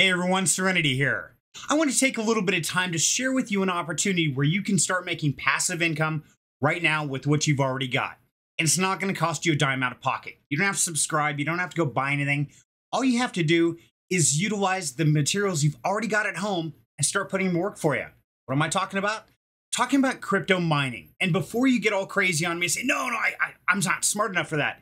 Hey everyone, Serenity here. I want to take a little bit of time to share with you an opportunity where you can start making passive income right now with what you've already got. And it's not going to cost you a dime out of pocket. You don't have to subscribe, you don't have to go buy anything. All you have to do is utilize the materials you've already got at home and start putting them work for you. What am I talking about? Talking about crypto mining. And before you get all crazy on me and say, no, no, I, I, I'm not smart enough for that.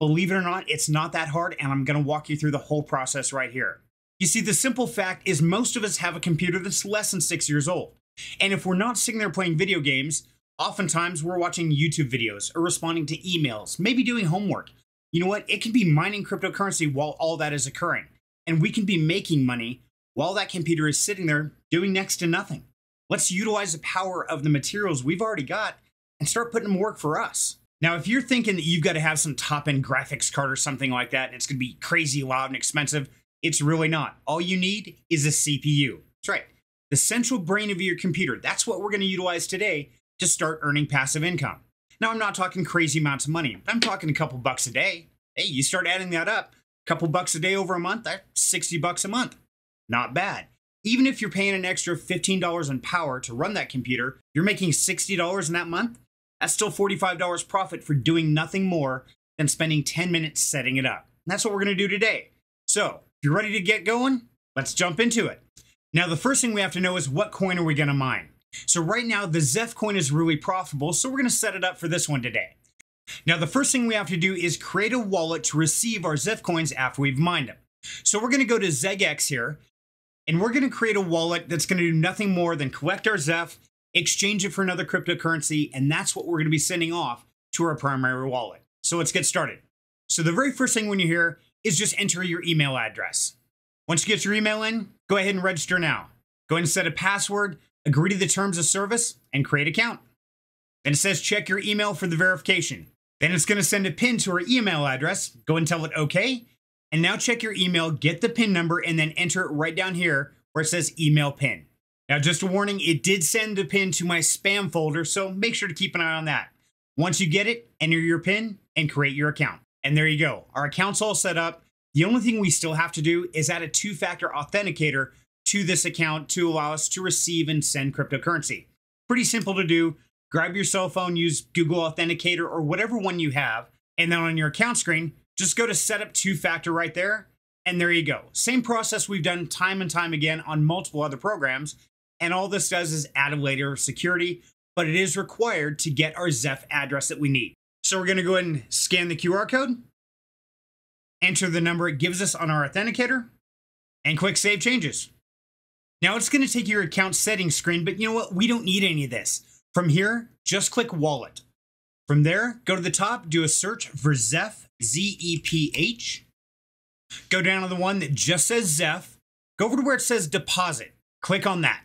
Believe it or not, it's not that hard, and I'm going to walk you through the whole process right here. You see, the simple fact is most of us have a computer that's less than six years old. And if we're not sitting there playing video games, oftentimes we're watching YouTube videos or responding to emails, maybe doing homework. You know what? It can be mining cryptocurrency while all that is occurring. And we can be making money while that computer is sitting there doing next to nothing. Let's utilize the power of the materials we've already got and start putting them work for us. Now, if you're thinking that you've got to have some top end graphics card or something like that, and it's going to be crazy loud and expensive, it's really not. All you need is a CPU. That's right. The central brain of your computer. That's what we're going to utilize today to start earning passive income. Now, I'm not talking crazy amounts of money. I'm talking a couple bucks a day. Hey, you start adding that up, a couple bucks a day over a month, that's 60 bucks a month. Not bad. Even if you're paying an extra $15 in power to run that computer, you're making $60 in that month. That's still $45 profit for doing nothing more than spending 10 minutes setting it up. And that's what we're going to do today. So, you're ready to get going, let's jump into it. Now, the first thing we have to know is what coin are we going to mine? So right now, the Zeph coin is really profitable, so we're going to set it up for this one today. Now, the first thing we have to do is create a wallet to receive our Zeph coins after we've mined them. So we're going to go to Xeggex here, and we're going to create a wallet that's going to do nothing more than collect our Zeph exchange it for another cryptocurrency, and that's what we're going to be sending off to our primary wallet. So let's get started. So the very first thing when you're here is just enter your email address. Once you get your email in, go ahead and register now. Go ahead and set a password, agree to the terms of service, and create account. Then it says check your email for the verification. Then it's going to send a pin to our email address. Go and tell it okay. And now check your email, get the pin number, and then enter it right down here where it says email pin. Now, just a warning, it did send a pin to my spam folder, so make sure to keep an eye on that. Once you get it, enter your pin and create your account. And there you go. Our account's all set up. The only thing we still have to do is add a two factor authenticator to this account to allow us to receive and send cryptocurrency. Pretty simple to do. Grab your cell phone, use Google Authenticator or whatever one you have, and then on your account screen, just go to setup two factor right there. And there you go. Same process we've done time and time again on multiple other programs. And all this does is add a layer of security, but it is required to get our Zeph address that we need. So we're going to go ahead and scan the QR code, enter the number it gives us on our authenticator, and click Save Changes. Now it's going to take your account settings screen, but you know what? We don't need any of this. From here, just click Wallet. From there, go to the top, do a search for Zeph, Z E P H. Go down to the one that just says Zeph. Go over to where it says Deposit. Click on that.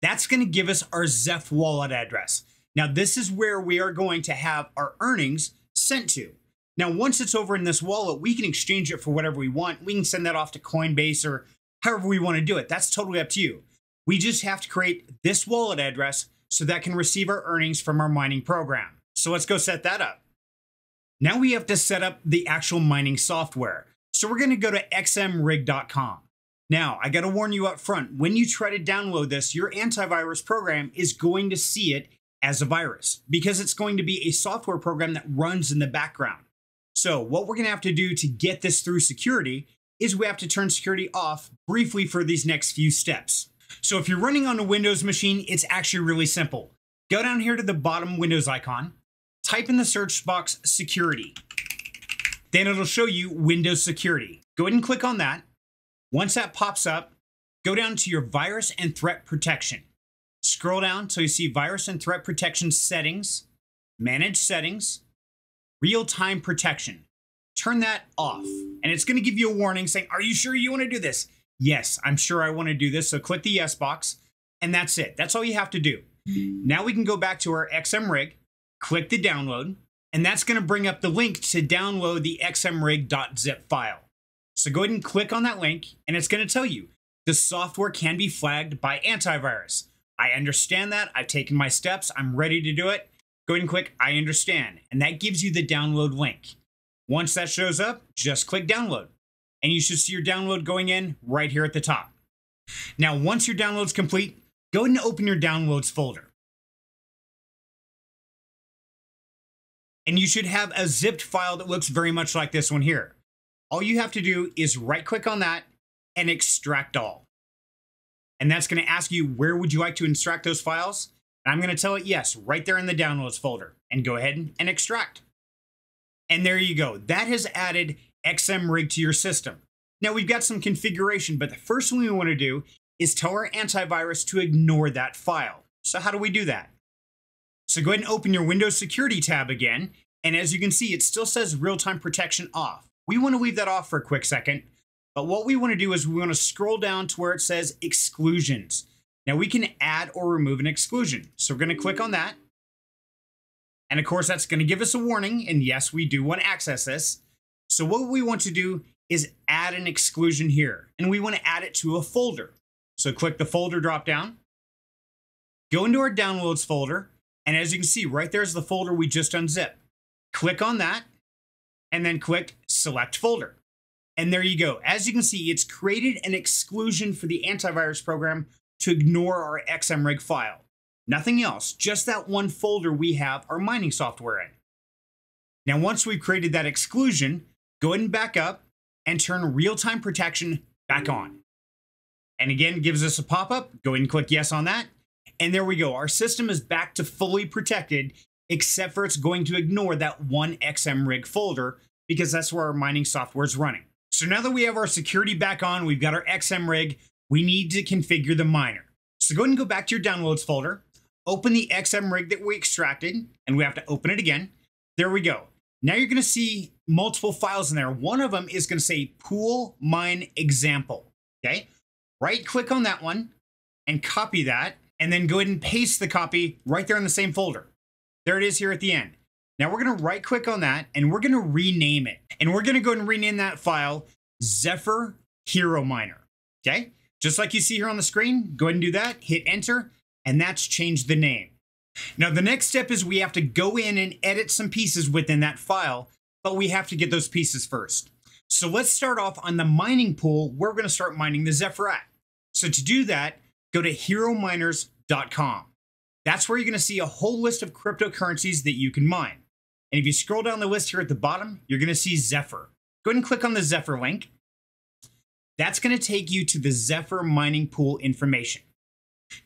That's going to give us our Zeph wallet address. Now, this is where we are going to have our earnings sent to. Now, once it's over in this wallet, we can exchange it for whatever we want. We can send that off to Coinbase or however we want to do it. That's totally up to you. We just have to create this wallet address so that can receive our earnings from our mining program. So let's go set that up. Now we have to set up the actual mining software. So we're going to go to xmrig.com. Now, I got to warn you up front when you try to download this, your antivirus program is going to see it as a virus because it's going to be a software program that runs in the background. So, what we're going to have to do to get this through security is we have to turn security off briefly for these next few steps. So, if you're running on a Windows machine, it's actually really simple. Go down here to the bottom Windows icon, type in the search box security. Then it'll show you Windows security. Go ahead and click on that. Once that pops up, go down to your virus and threat protection. Scroll down until you see virus and threat protection settings, manage settings, real time protection. Turn that off. And it's going to give you a warning saying, Are you sure you want to do this? Yes, I'm sure I want to do this. So click the yes box. And that's it. That's all you have to do. Now we can go back to our XMRig, click the download, and that's going to bring up the link to download the xmrig.zip file. So go ahead and click on that link, and it's going to tell you the software can be flagged by antivirus. I understand that. I've taken my steps. I'm ready to do it. Go ahead and click I understand, and that gives you the download link. Once that shows up, just click download. and you should see your download going in right here at the top. Now, once your download's complete, go ahead and open your downloads folder. And you should have a zipped file that looks very much like this one here. All you have to do is right click on that and extract all. And that's going to ask you where would you like to extract those files? And I'm going to tell it yes, right there in the downloads folder and go ahead and extract. And there you go. That has added XMRig to your system. Now we've got some configuration, but the first thing we want to do is tell our antivirus to ignore that file. So how do we do that? So go ahead and open your Windows Security tab again. And as you can see, it still says real-time protection off. We want to leave that off for a quick second. But what we want to do is we want to scroll down to where it says exclusions. Now we can add or remove an exclusion. So we're going to click on that. And of course, that's going to give us a warning. And yes, we do want to access this. So what we want to do is add an exclusion here. And we want to add it to a folder. So click the folder drop down. Go into our downloads folder. And as you can see, right there's the folder we just unzipped. Click on that and then click select folder. And there you go. As you can see, it's created an exclusion for the antivirus program to ignore our XMRig file. Nothing else, just that one folder we have our mining software in. Now, once we've created that exclusion, go ahead and back up and turn real-time protection back on. And again, gives us a pop-up. Go ahead and click yes on that. And there we go. Our system is back to fully protected, except for it's going to ignore that one XMRig folder because that's where our mining software is running. So now that we have our security back on, we've got our XMRig, we need to configure the miner. So go ahead and go back to your downloads folder, open the XMRig that we extracted, and we have to open it again. There we go. Now you're going to see multiple files in there. One of them is going to say pool mine example. Okay. Right click on that one and copy that, and then go ahead and paste the copy right there in the same folder. There it is here at the end. Now we're going to right click on that and we're going to rename it. And we're going to go and rename that file Zephyr Hero Miner. Okay. Just like you see here on the screen, go ahead and do that, hit enter, and that's changed the name. Now, the next step is we have to go in and edit some pieces within that file, but we have to get those pieces first. So let's start off on the mining pool. We're going to start mining the Zephyr at. So to do that, go to herominers.com. That's where you're going to see a whole list of cryptocurrencies that you can mine. And if you scroll down the list here at the bottom, you're going to see Zephyr. Go ahead and click on the Zephyr link. That's going to take you to the Zephyr mining pool information.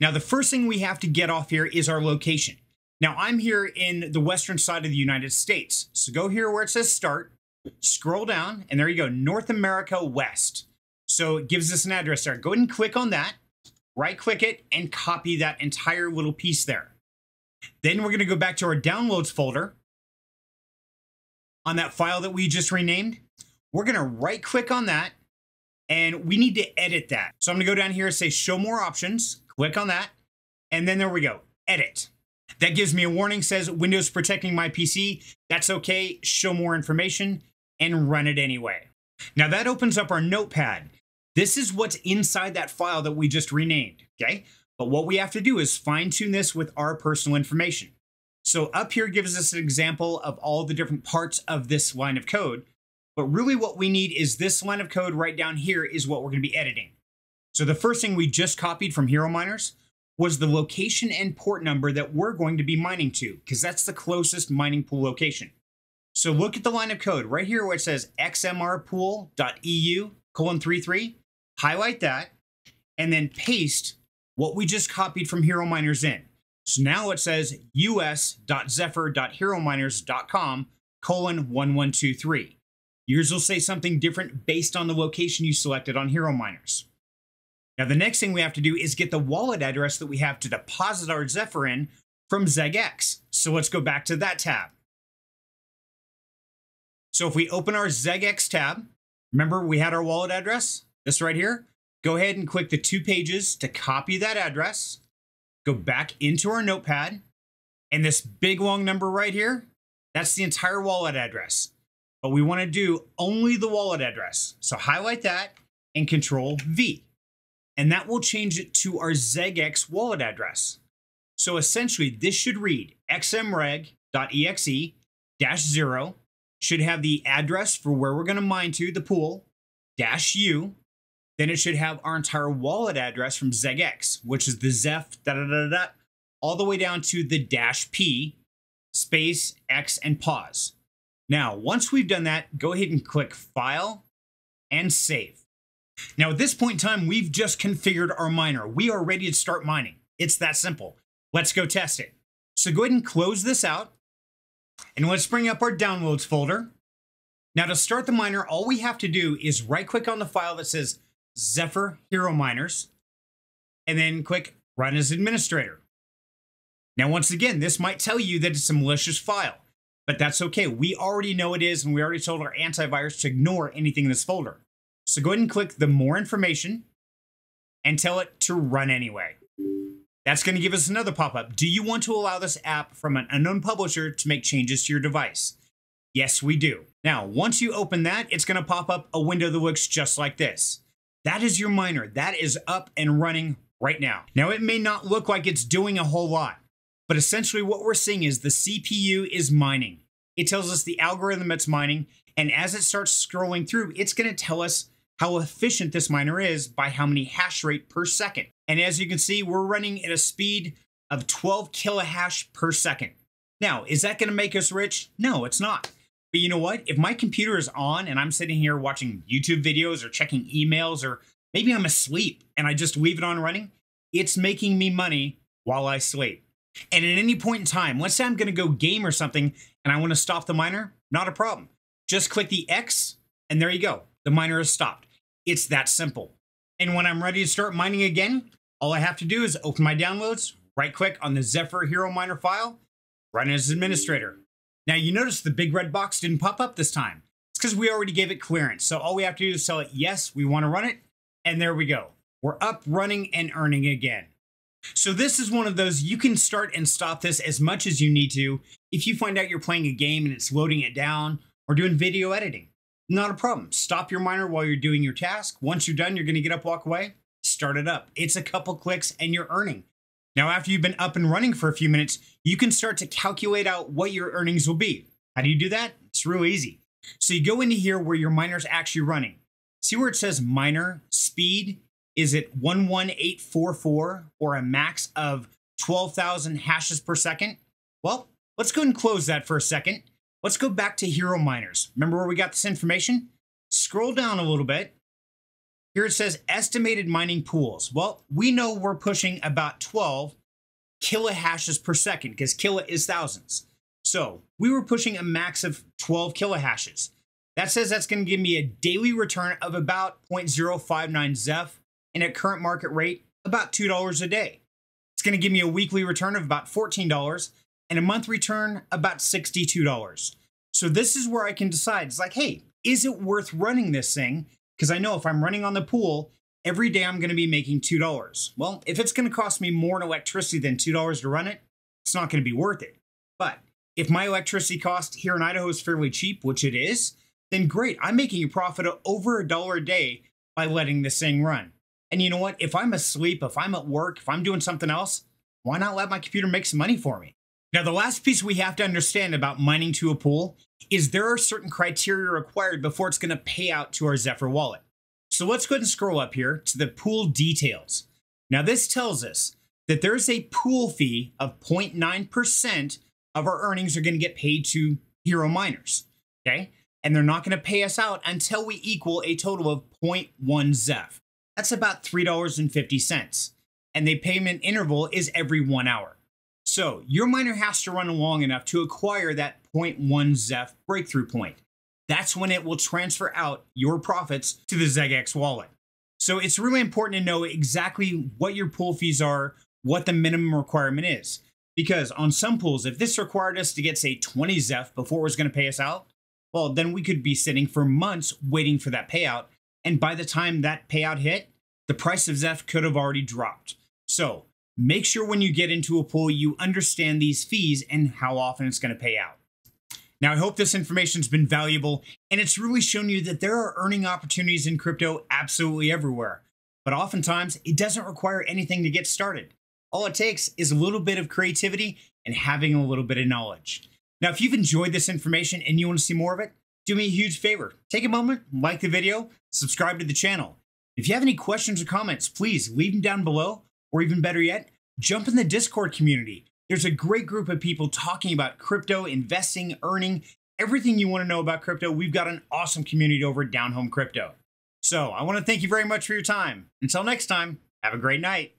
Now, the first thing we have to get off here is our location. Now, I'm here in the western side of the United States. So go here where it says start, scroll down, and there you go, North America West. So it gives us an address there. Go ahead and click on that, right click it, and copy that entire little piece there. Then we're going to go back to our downloads folder on that file that we just renamed. We're to right click on that and we need to edit that. So I'm to go down here and say show more options, click on that, and then there we go, edit. That gives me a warning, says Windows protecting my PC. That's okay, show more information, and run it anyway. Now that opens up our notepad. This is what's inside that file that we just renamed, okay? But what we have to do is fine tune this with our personal information. So up here gives us an example of all the different parts of this line of code. But really what we need is this line of code right down here is what we're going to be editing. So the first thing we just copied from Hero Miners was the location and port number that we're going to be mining to, because that's the closest mining pool location. So look at the line of code right here where it says xmrpool.eu colon 33, highlight that, and then paste what we just copied from Hero Miners in. So now it says us.zephyr.herominers.com colon 1123. Yours will say something different based on the location you selected on Hero Miners. Now, the next thing we have to do is get the wallet address that we have to deposit our Zephyr in from Xeggex. So let's go back to that tab. So if we open our Xeggex tab, remember we had our wallet address, this right here. Go ahead and click the two pages to copy that address. Go back into our notepad. And this big long number right here, that's the entire wallet address but we want to do only the wallet address. So highlight that and control V. And that will change it to our Xeggex wallet address. So essentially, this should read xmrig.exe dash zero should have the address for where we're going to mine to, the pool, dash U, then it should have our entire wallet address from Xeggex, which is the Zeph, da da da da, all the way down to the dash P, space, X, and pause. Now, once we've done that, go ahead and click File and Save. Now, at this point in time, we've just configured our miner. We are ready to start mining. It's that simple. Let's go test it. So go ahead and close this out. And let's bring up our downloads folder. Now to start the miner, all we have to do is right click on the file that says Zephyr Hero Miners, and then click Run as Administrator. Now, once again, this might tell you that it's a malicious file, but that's okay. We already know it is, and we already told our antivirus to ignore anything in this folder. So go ahead and click the More Information and tell it to run anyway. That's going to give us another pop-up. Do you want to allow this app from an unknown publisher to make changes to your device? Yes, we do. Now, once you open that, it's going to pop up a window that looks just like this. That is your miner. That is up and running right now. Now, it may not look like it's doing a whole lot, but essentially what we're seeing is the CPU is mining. It tells us the algorithm it's mining, and as it starts scrolling through, it's going to tell us how efficient this miner is by how many hash rate per second. And as you can see, we're running at a speed of 12 kilohash per second. Now, is that going to make us rich? No, it's not. But you know what? If my computer is on and I'm sitting here watching YouTube videos or checking emails, or maybe I'm asleep and I just leave it on running, it's making me money while I sleep. And at any point in time, let's say I'm going to go game or something and I want to stop the miner, not a problem. Just click the X and there you go. The miner is stopped. It's that simple. And when I'm ready to start mining again, all I have to do is open my downloads, right click on the Zephyr Hero Miner file, run as administrator. Now you notice the big red box didn't pop up this time. It's because we already gave it clearance. So all we have to do is tell it, yes, we want to run it. And there we go. We're up, running, and earning again. So this is one of those, you can start and stop this as much as you need to. If you find out you're playing a game and it's loading it down or doing video editing, not a problem. Stop your miner while you're doing your task. Once you're done, you're going to get up, walk away start it up. It's a couple clicks and you're earning. Now, after you've been up and running for a few minutes, you can start to calculate out what your earnings will be. How do you do that? It's real easy. So you go into here where your miner's actually running. See where it says miner speed? Is it 11844 or a max of 12,000 hashes per second? Well, let's go and close that for a second. Let's go back to Hero Miners. Remember where we got this information? Scroll down a little bit here it says estimated mining pools. Well, we know we're pushing about 12 kilohashes per second because kilo is thousands. So we were pushing a max of 12 kilohashes. That says that's going to give me a daily return of about 0.059 Zeph and at current market rate, about $2 a day. It's going to give me a weekly return of about $14 and a month return about $62. So this is where I can decide. It's like, hey, is it worth running this thing? Because I know if I'm running on the pool, every day I'm going to be making $2. Well, if it's going to cost me more in electricity than $2 to run it, it's not going to be worth it. But if my electricity cost here in Idaho is fairly cheap, which it is, then great. I'm making a profit of over a dollar a day by letting this thing run. And you know what? If I'm asleep, if I'm at work, if I'm doing something else, why not let my computer make some money for me? Now, the last piece we have to understand about mining to a pool is there are certain criteria required before it's going to pay out to our Zephyr wallet. So let's go ahead and scroll up here to the pool details. Now, this tells us that there's a pool fee of 0.9% of our earnings are going to get paid to hero miners. Okay. And they're not going to pay us out until we equal a total of 0.1 Zeph. That's about $3.50. And the payment interval is every one hour. So your miner has to run long enough to acquire that 0.1 Zeph breakthrough point. That's when it will transfer out your profits to the Xeggex wallet. So it's really important to know exactly what your pool fees are, what the minimum requirement is. Because on some pools, if this required us to get, say, 20 Zeph before it was going to pay us out, well, then we could be sitting for months waiting for that payout. And by the time that payout hit, the price of Zeph could have already dropped. So Make sure when you get into a pool, you understand these fees and how often it's going to pay out. Now, I hope this information has been valuable and it's really shown you that there are earning opportunities in crypto absolutely everywhere. But oftentimes, it doesn't require anything to get started. All it takes is a little bit of creativity and having a little bit of knowledge. Now, if you've enjoyed this information and you want to see more of it, do me a huge favor. Take a moment, like the video, subscribe to the channel. If you have any questions or comments, please leave them down below, or even better yet, jump in the Discord community. There's a great group of people talking about crypto, investing, earning, everything you want to know about crypto. We've got an awesome community over at Down Home Crypto. So I want to thank you very much for your time. Until next time, have a great night.